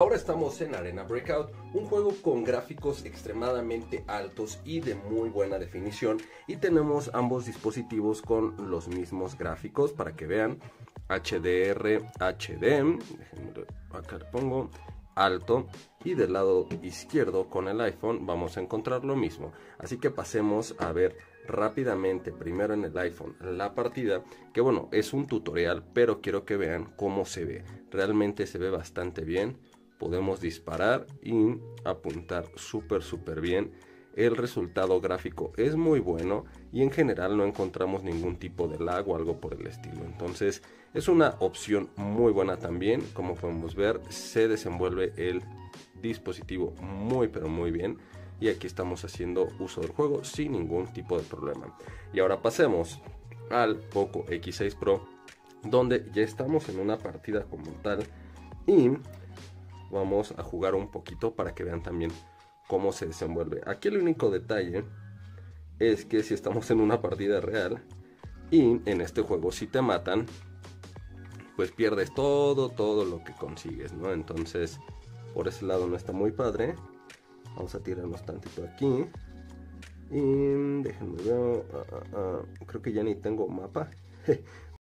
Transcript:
Ahora estamos en Arena Breakout, un juego con gráficos extremadamente altos y de muy buena definición y tenemos ambos dispositivos con los mismos gráficos para que vean. HDR, HD, acá le pongo alto y del lado izquierdo con el iPhone vamos a encontrar lo mismo. Así que pasemos a ver rápidamente primero en el iPhone la partida que bueno es un tutorial pero quiero que vean cómo se ve. Realmente se ve bastante bien podemos disparar y apuntar súper súper bien. El resultado gráfico es muy bueno y en general no encontramos ningún tipo de lag o algo por el estilo. Entonces es una opción muy buena también. Como podemos ver se desenvuelve el dispositivo muy pero muy bien. Y aquí estamos haciendo uso del juego sin ningún tipo de problema. Y ahora pasemos al Poco X6 Pro donde ya estamos en una partida como tal y vamos a jugar un poquito para que vean también cómo se desenvuelve. Aquí el único detalle es que si estamos en una partida real y en este juego si te matan, pues pierdes todo, todo lo que consigues, ¿no? Entonces, por ese lado no está muy padre. Vamos a tirarnos tantito aquí. Y déjenme ver. Ah, ah, ah, creo que ya ni tengo mapa.